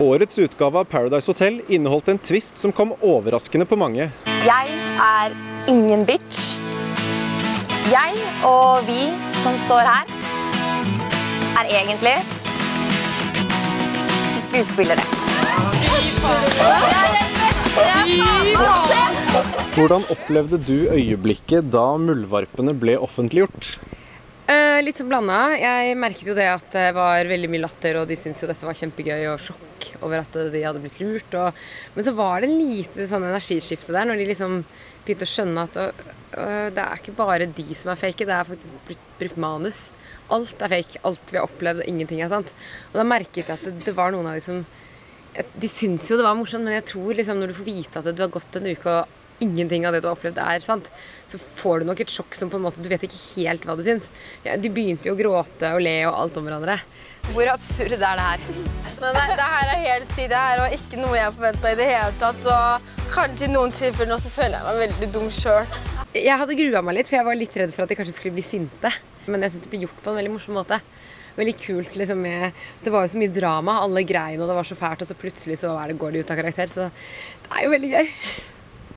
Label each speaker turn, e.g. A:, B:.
A: Årets utgave av Paradise Hotel inneholdt en twist som kom overraskende på mange.
B: Jeg er ingen bitch. Jeg og vi som står her, er egentlig skuespillere.
A: Hvordan opplevde du øyeblikket da muldvarpene ble offentliggjort?
C: Eh, litt sånn blanda. Jeg merket jo det at det var veldig mye latter, og de syntes jo dette var kjempegøy, og sjokk over at de hadde blitt lurt. Og, men så var det en lite sånn energiskifte der, når de liksom begynte å skjønne at og, og, det er ikke bare de som er fake, det er faktisk brukt, brukt manus. Alt er fake. Alt vi har opplevd, ingenting er sant. Og da merket jeg at det, det var noen av de som De syns jo det var morsomt, men jeg tror liksom når du får vite at du har gått en uke og ingenting av det du har opplevd er sant, så får du nok et sjokk som på en måte Du vet ikke helt hva du syns. De begynte jo å gråte og le og alt om hverandre.
B: Hvor absurd er det her?
D: Nei, nei, det her er helt sykt. Det her var ikke noe jeg forventa i det hele tatt. Og kanskje i noen tilfeller nå så føler jeg meg veldig dum sjøl.
C: Jeg hadde grua meg litt, for jeg var litt redd for at de kanskje skulle bli sinte. Men jeg syns det ble gjort på en veldig morsom måte. Veldig kult liksom med Så det var jo så mye drama. Alle grein, og det var så fælt, og så plutselig så det, går de ut av karakter. Så det er jo veldig gøy.